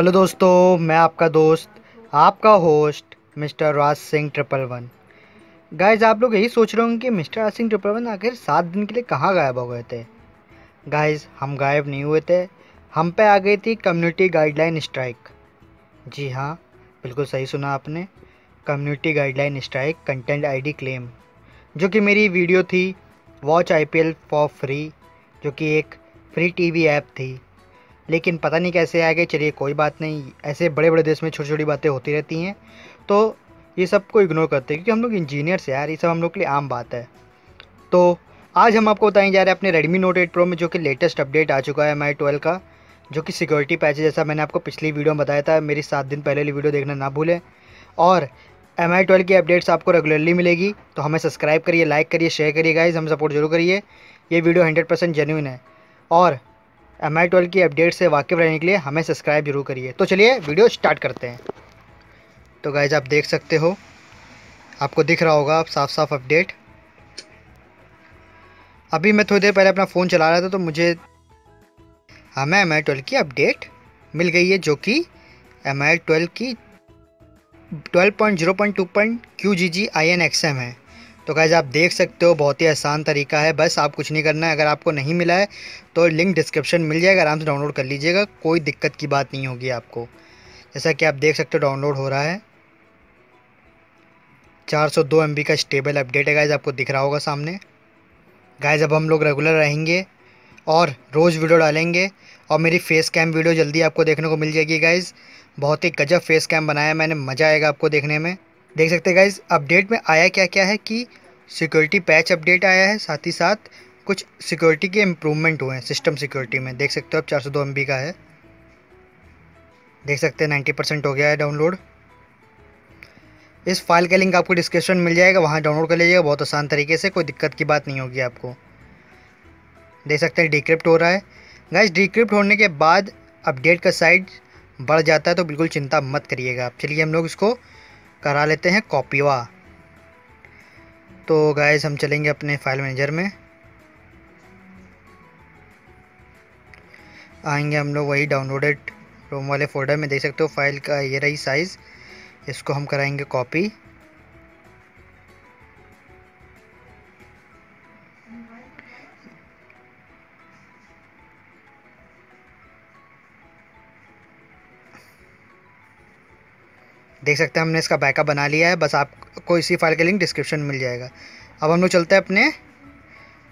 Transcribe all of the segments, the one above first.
आपका दोस्त, आपका host mister Raj Singh triple one. Guys आप लोग यही सोच रहे होंगे कि mister Raj Singh triple one आखिर सात दिन के लिए कहाँ गायब हो गए थे। गाइज़ हम गायब नहीं हुए थे। हम पे आ गई थी कम्युनिटी गाइडलाइन स्ट्राइक जी हाँ बिल्कुल सही सुना आपने। Community guideline strike content ID claim जो कि मेरी वीडियो थी वॉच आईपीएल फॉर फ्री जो कि एक फ्री टीवी ऐप थी। लेकिन पता नहीं कैसे आ गए। चलिए, कोई बात नहीं। ऐसे बड़े बड़े देश में छोटी छोटी बातें होती रहती हैं। तो ये सबको इग्नोर करते हैं, क्योंकि हम लोग इंजीनियर्स यार, ये सब हम लोग के लिए आम बात है। तो आज हम आपको बताएँ जा रहे हैं अपने रेडमी नोट एट प्रो में, जो कि लेटेस्ट अपडेट आ चुका है एम आई का, जो कि सिक्योरिटी पैच है, जैसा मैंने आपको पिछली वीडियो में बताया था। मेरी सात दिन पहले वाली वीडियो देखना ना भूलें। और एम आई की अपडेट्स आपको रेगुलरली मिलेगी तो हमें सब्सक्राइब करिए लाइक करिए शेयर करिए गाइज़ हम सपोर्ट ज़रूर करिए। ये वीडियो हंड्रेड परसेंट जेन्यून है। और एम आई ट्वेल्व की अपडेट से वाकिफ़ रहने के लिए हमें सब्सक्राइब ज़रूर करिए। तो चलिए वीडियो स्टार्ट करते हैं। तो गाइज़ आप देख सकते हो, आपको दिख रहा होगा, आप साफ़ साफ़ अपडेट अभी मैं थोड़ी देर पहले अपना फ़ोन चला रहा था तो मुझे हमें एम आई ट्वेल्व की अपडेट मिल गई है, जो कि एम आई ट्वेल्व की twelve point zero point two point Q G G I N X M है। तो गाइज़ आप देख सकते हो, बहुत ही आसान तरीका है। बस आप कुछ नहीं करना है। अगर आपको नहीं मिला है तो लिंक डिस्क्रिप्शन मिल जाएगा। आराम से डाउनलोड कर लीजिएगा। कोई दिक्कत की बात नहीं होगी आपको। जैसा कि आप देख सकते हो डाउनलोड हो रहा है। 402 MB का स्टेबल अपडेट है गाइज़ आपको दिख रहा होगा सामने। गाइज़ अब हम लोग रेगुलर रहेंगे और रोज़ वीडियो डालेंगे। और मेरी फेस कैम वीडियो जल्दी आपको देखने को मिल जाएगी गाइज़ बहुत ही गजब फेस कैम बनाया मैंने। मज़ा आएगा आपको देखने में। देख सकते हैं गाइज़ अपडेट में आया क्या क्या है कि सिक्योरिटी पैच अपडेट आया है, साथ ही साथ कुछ सिक्योरिटी के इम्प्रूवमेंट हुए हैं सिस्टम सिक्योरिटी में। देख सकते हो अब चार सौ दो का है। देख सकते हैं नाइन्टी परसेंट हो गया है डाउनलोड इस फ़ाइल का लिंक आपको डिस्क्रिप्शन मिल जाएगा, वहाँ डाउनलोड कर लीजिएगा, बहुत आसान तरीके से, कोई दिक्कत की बात नहीं होगी आपको। देख सकते हैं डिक्रिप्ट हो रहा है। गाइज़ डिक्रिप्ट होने के बाद अपडेट का साइज़ बढ़ जाता है तो बिल्कुल चिंता मत करिएगा आप। चलिए हम लोग इसको करा लेते हैं कॉपीवा तो गाइस हम चलेंगे अपने फ़ाइल मैनेजर में। आएँगे हम लोग वही डाउनलोडेड रोम वाले फोल्डर में, देख सकते हो फ़ाइल का ये रही साइज़ इसको हम कराएँगे कॉपी देख सकते हैं हमने इसका बैकअप बना लिया है, बस आपको इसी फ़ाइल का लिंक डिस्क्रिप्शन मिल जाएगा। अब हम लोग चलते हैं अपने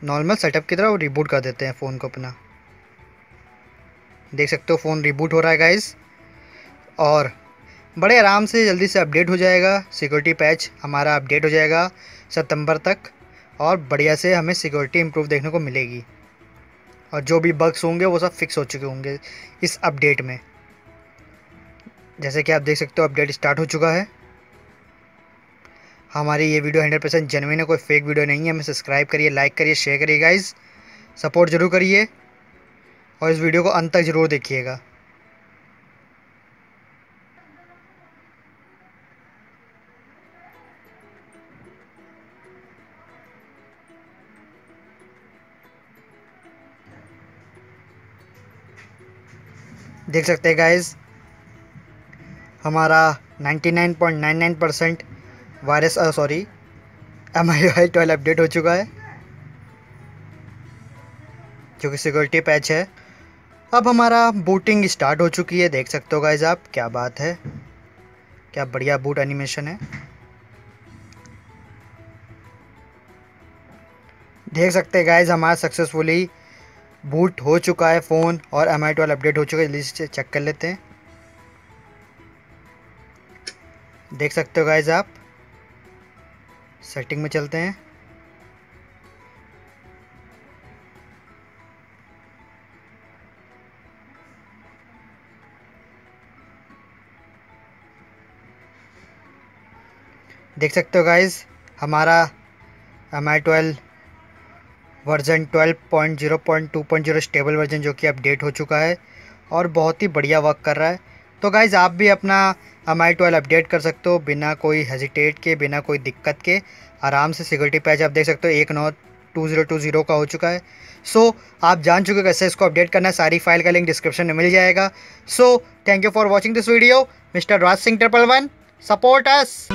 नॉर्मल सेटअप की तरह रिबूट कर देते हैं फ़ोन को अपना। देख सकते हो फ़ोन रिबूट हो रहा है गाइज़ और बड़े आराम से जल्दी से अपडेट हो जाएगा। सिक्योरिटी पैच हमारा अपडेट हो जाएगा सितंबर तक और बढ़िया से हमें सिक्योरिटी इम्प्रूव देखने को मिलेगी। और जो भी बग्स होंगे वो सब फिक्स हो चुके होंगे इस अपडेट में। जैसे कि आप देख सकते हो अपडेट स्टार्ट हो चुका है। हमारी ये वीडियो हंड्रेड परसेंट जेनविन है, कोई फेक वीडियो नहीं है। हमें सब्सक्राइब करिए लाइक करिए शेयर करिए गाइज़ सपोर्ट ज़रूर करिए और इस वीडियो को अंत तक ज़रूर देखिएगा। देख सकते हैं गाइज़ हमारा 99.99 percent virus sorry M I I twelve update हो चुका है, जो कि सिक्योरिटी पैच है। अब हमारा बूटिंग स्टार्ट हो चुकी है, देख सकते हो गाइज़ आप, क्या बात है, क्या बढ़िया बूट एनिमेशन है। देख सकते हैं गाइज़ हमारा सक्सेसफुली बूट हो चुका है फ़ोन और एम आई ट्वेल्व अपडेट हो चुका है, जल्दी से चेक कर लेते हैं। देख सकते हो गाइज़ आप। सेटिंग में चलते हैं। देख सकते हो गाइज़ हमारा M I twelve version twelve point zero point two point zero stable version जो कि अपडेट हो चुका है और बहुत ही बढ़िया वर्क कर रहा है। तो गाइज़ आप भी अपना एम आई ट्वेल्व अपडेट कर सकते हो बिना कोई हेजिटेट के बिना कोई दिक्कत के। आराम से सिक्योरिटी पैच आप देख सकते हो एक नौ टू ज़ीरो टू ज़ीरो का हो चुका है। सो so, आप जान चुके कैसे इसको अपडेट करना है सारी फ़ाइल का लिंक डिस्क्रिप्शन में मिल जाएगा। So thank you for watching this video mister Raj Singh triple one support us